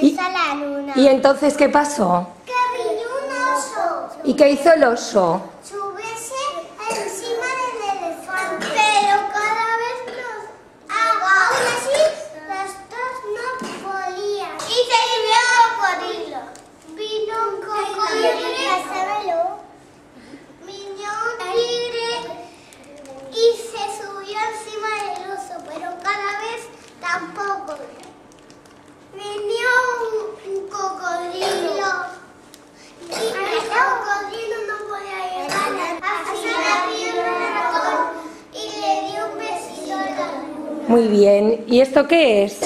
besa y, la luna. ¿Y entonces qué pasó? Que vino un oso. ¿Y qué hizo el oso? Su Muy bien. ¿Y esto qué es?